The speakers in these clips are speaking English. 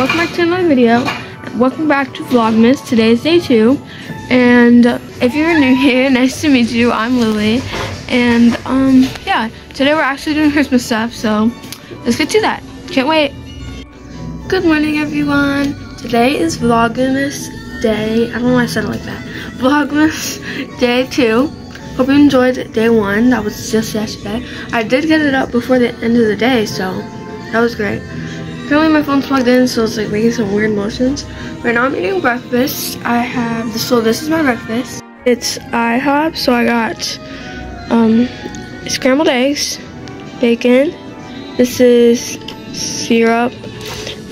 welcome back to another video. Welcome back to Vlogmas. Today is day two. And if you're new here, nice to meet you. I'm Lily. And um, yeah, today we're actually doing Christmas stuff, so let's get to that. Can't wait. Good morning, everyone. Today is Vlogmas day. I don't know why I said it like that. Vlogmas day two. Hope you enjoyed day one. That was just yesterday. I did get it up before the end of the day, so that was great. Currently my phone's plugged in, so it's like making some weird motions. Right now I'm eating breakfast. I have, so this is my breakfast. It's IHOP, so I got um, scrambled eggs, bacon. This is syrup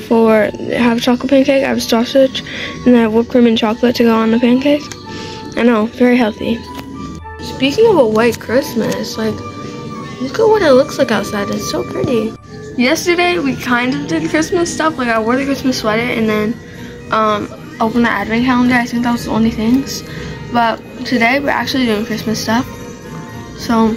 for, I have a chocolate pancake, I have sausage, and I have whipped cream and chocolate to go on the pancake. I know, very healthy. Speaking of a white Christmas, like, look at what it looks like outside. It's so pretty. Yesterday, we kind of did Christmas stuff. Like, I wore the Christmas sweater and then um, opened the advent calendar. I think that was the only things. But today, we're actually doing Christmas stuff. So,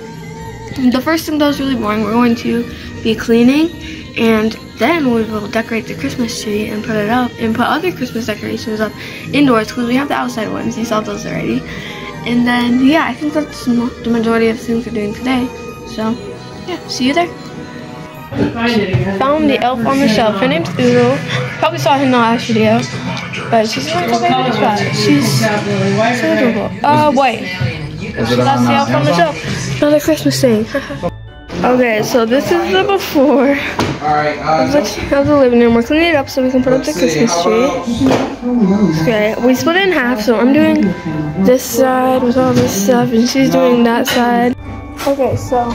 the first thing that was really boring, we're going to be cleaning. And then we will decorate the Christmas tree and put it up. And put other Christmas decorations up indoors because we have the outside ones. You saw those already. And then, yeah, I think that's the majority of things we're doing today. So, yeah, see you there. Found the elf on the shelf. Her name's Oodle. Probably saw her in the last video. But she's my favorite spot. She's so adorable. Uh, white. So that's the elf on the shelf. Another Christmas thing. okay, so this is the before of the living room. We're cleaning it up so we can put up the Christmas tree. Okay, we split it in half, so I'm doing this side with all this stuff, and she's doing that side. Okay, so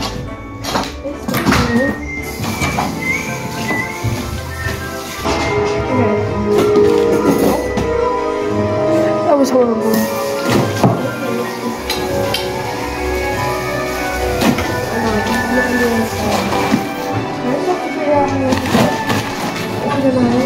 That was horrible. He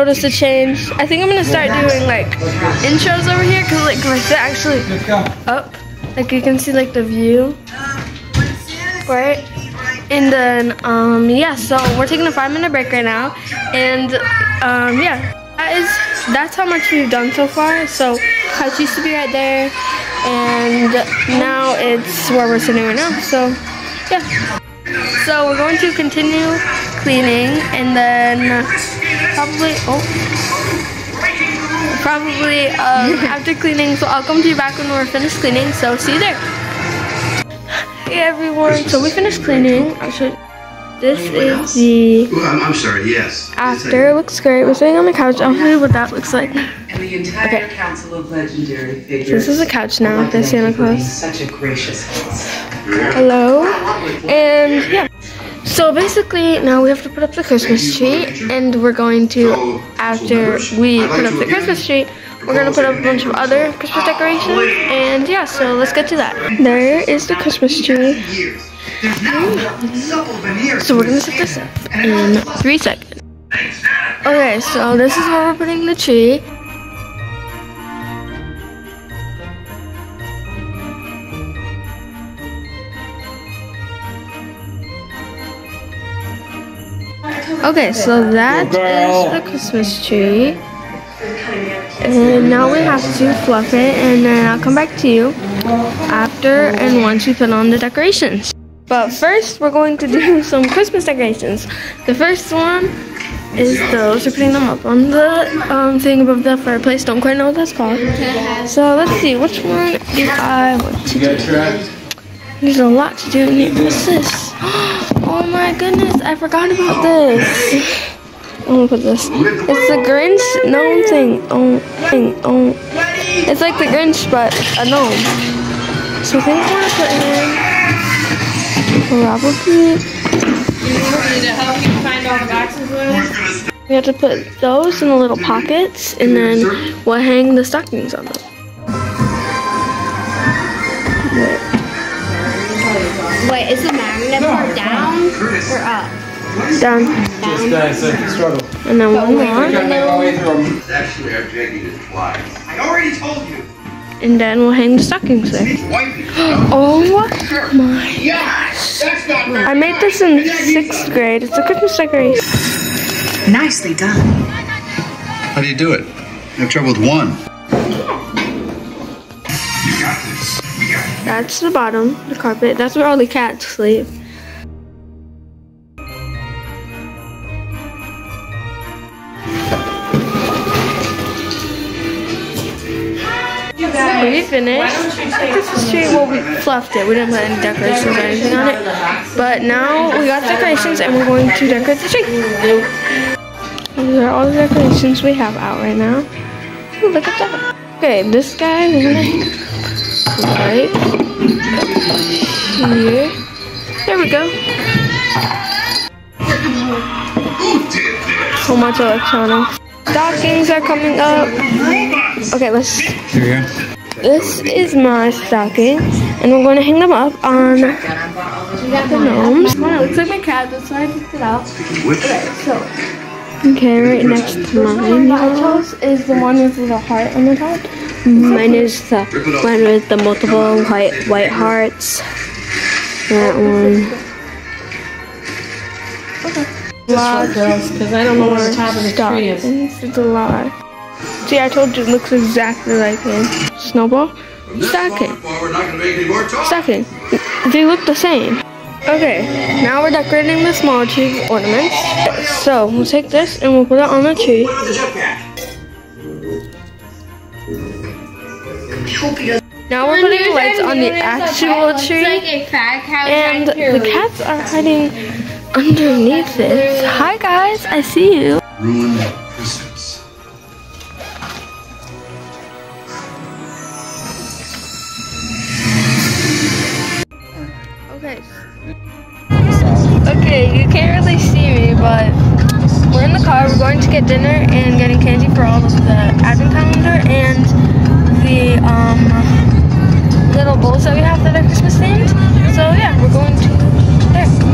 Notice the change. I think I'm gonna start doing like intros over here because like, like they're actually up. Like you can see like the view. Right? And then um yeah, so we're taking a five minute break right now. And um yeah, that is that's how much we've done so far. So couch used to be right there and now it's where we're sitting right now. So yeah. So we're going to continue cleaning and then probably oh probably um, after cleaning so I'll come to you back when we're finished cleaning so see you there hey everyone so we finished cleaning I'll show you. this is the Well, I'm, I'm sorry, yes. after it looks great we're sitting on the couch I'll show you what that looks like And the entire Okay. council of legendary figures. this is a couch now I'd with thank Santa you for being Claus Such a gracious host. hello and yeah so basically now we have to put up the Christmas tree and we're going to after we put up the Christmas tree we're gonna put up a bunch of other Christmas decorations and yeah so let's get to that there is the Christmas tree Years. There's now supple veneer. so we're gonna set this up in three seconds okay so this is where we're putting the tree Okay, so that is the Christmas tree. And now we have to fluff it and then I'll come back to you after and once we put on the decorations. But first we're going to do some Christmas decorations. The first one is those. We're putting them up on the um, thing above the fireplace. Don't quite know what that's called. So let's see, which one do I want to do? There's a lot to do here. What's this? Oh my goodness, I forgot about this. I'm gonna put this. It's the Grinch gnome thing. Oh, thing. Oh, it's like the Grinch, but a gnome. So I think I'm gonna put in probably. We have to put those in the little pockets, and then we'll hang the stockings on them. Wait, is the magnet part down or up? Down, This guy's a struggle. and then one more, Gotta make my way through them. Actually our dragging it twice. I already told you. and then we'll hang the stockings there. Oh my! Yeah, that's not I made this in sixth grade. It's a Christmas decoration. Nicely done. How do you do it? I have trouble with one. That's the bottom, the carpet. That's where all the cats sleep. We finished the Christmas tree. Well, we fluffed it. We didn't put any decorations or anything on it. But now we got decorations and we're going to decorate the tree. These are all the decorations we have out right now. Ooh, look at that. Okay, this guy right here. There we go. Who did this? So much electronics. Stockings are coming up. Okay, let's. Here we go. This is my stocking, and we're going to hang them up on the gnomes. Wow, it looks like my cat. That's why I picked it out. Okay, so. Okay, right next to mine. Yours is the one with the heart on the top. Mm-hmm. Mine is the one with the multiple white white hearts. That one. Lots Because I don't know where the top of the tree is. It's a lot. See, I told you it looks exactly like him. Snowball, stocking, We're not gonna make any more talk. stocking. They look the same. Okay, now we're decorating the small tree ornaments. So we'll take this and we'll put it on the tree. Now we're putting lights on the actual It's like tree, a fat cow and the cats are hiding underneath it. Hi guys, I see you. Ruined Christmas. Okay. Okay, you can't really see me, but we're in the car. We're going to get dinner and getting candy for all of the advent calendar and the um, little bowls that we have that are Christmas themed. So yeah, we're going to there.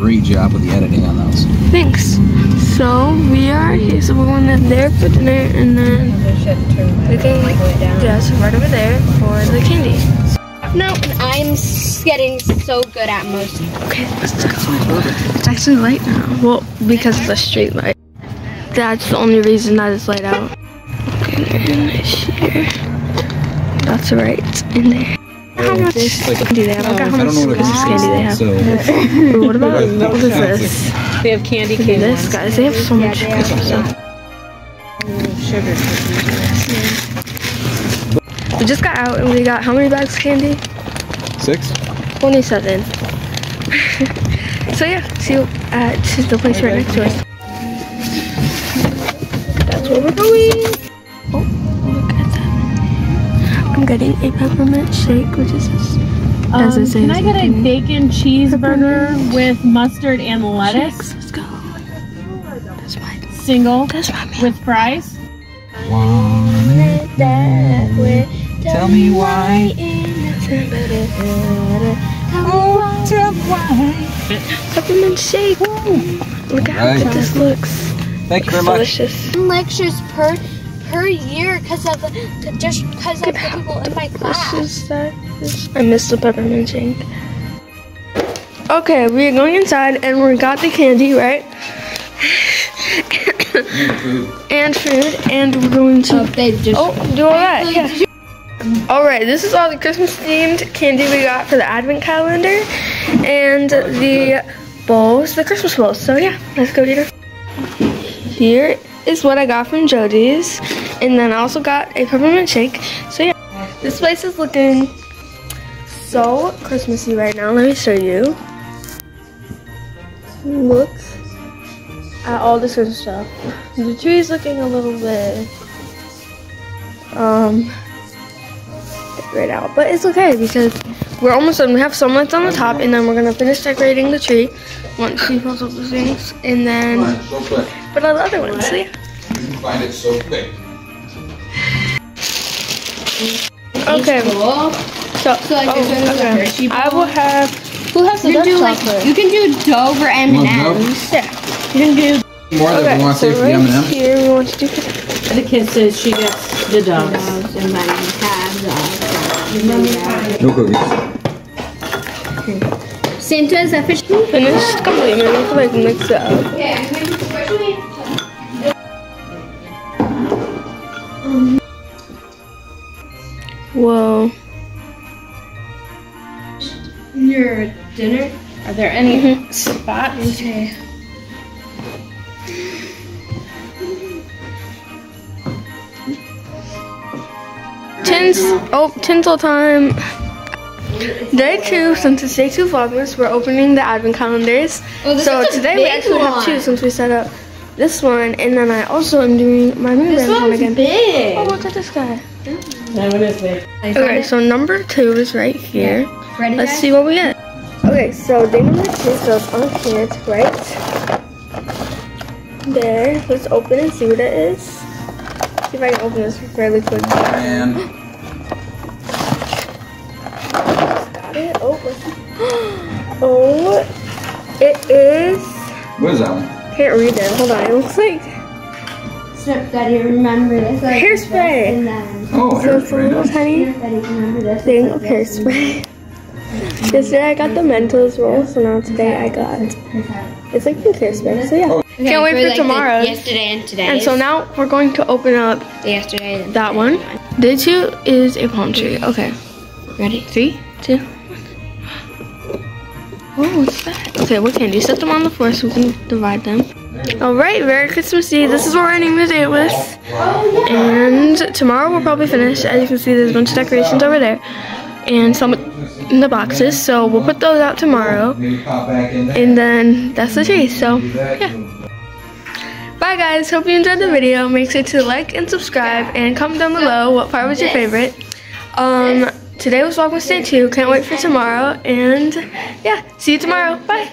Great job with the editing on those. Thanks. So we are here. So we're going to there for dinner and then we can yes, right over there for the candy. No, I'm getting so good at most. Okay, let's go. It's actually light now. Well, because of the street light. That's the only reason that it's light out. Okay, and it's here. That's right in there. How much candy they have? Look at how much candy they have. What about what is this? They have candy cane this, ones. guys. They have so much Christmas stuff. Sugar. We just got out and we got how many bags of candy? six? 27. so yeah, see you at the place right next to us. That's where we're going. Oh. I'm getting a peppermint shake, which is this. As it Um, says, can I get a peppermint bacon cheeseburger with mustard and lettuce? shakes. Let's go. That's mine. Single That's my man. with fries? Tell me why. Peppermint shake. Look at how Right. good this looks. Thank you very much. delicious. Lectures per per year because of the just because of the people in my class. This is that. I missed the peppermint shake. Okay, we're going inside and we got the candy, right? and food, and we're going to. they just Oh, do all that. Yeah. All right, this is all the Christmas themed candy we got for the advent calendar and the bowls, the Christmas bowls. So yeah, let's go dinner. Here is what I got from Jody's. And then I also got a peppermint shake. So yeah, this place is looking so Christmassy right now. Let me show you. Look at all this Christmas stuff. The tree's looking a little bit um right out. But it's okay because we're almost done. We have some lights on the top and then we're gonna finish decorating the tree once we post up the things and then Find it so quick. put all the other ones. So yeah. You can find it so quick. Okay. Cool. So, So, like, this one is a okay. Hershey I will have who has the You dark can do like chocolate? you can do Dover M and M's. yeah. You can do More than we want to so say for the right M&M. here we want to do The kid says she gets the dogs. dogs and then tabs. No cookies. Santa is officially finished completely. I have to like mix it up. Whoa. Your dinner. Are there any mm-hmm. spots? Okay. Tins, oh, tinsel time. Day two, since it's day two vlogmas, we're opening the advent calendars. Oh, so today we big actually have two since we set up this one, and then I also am doing my mini This brand one one's again. big. Oh, look at this guy. That one is big. Okay, so number two is right here. Ready? Let's guys? see what we get. Okay, so day number two, so it's on here, it's right there. Let's open and see what it is. See if I can open this fairly quick. And it. Oh, let's see. Oh, it is. what is that one? Can't read it. Hold on. It looks like Snip Daddy, remember this. Like Hairspray. And then um, Oh, so it's a little tiny Daddy, remember this. thing of hairspray. Yesterday I got the Mentos roll, so now today I got it's like pink hairspray. So yeah, oh. can't wait for tomorrow. Yesterday and today. And so now we're going to open up yesterday. and that one. Day two is a palm tree. Okay, ready? Three, two. Oh, what's that? Okay, what candy? Set them on the floor so we can divide them. All right, Merry Christmas Eve. This is what we're ending the day with. And tomorrow we'll probably finish. As you can see, there's a bunch of decorations over there. And some in the boxes. So we'll put those out tomorrow. Maybe pop back in there. And then that's the tree. So, yeah. Bye guys, hope you enjoyed the video. Make sure to like and subscribe and comment down below what part was your favorite. Um, today was Vlogmas Day 2. Can't wait for tomorrow. And yeah, see you tomorrow. Bye.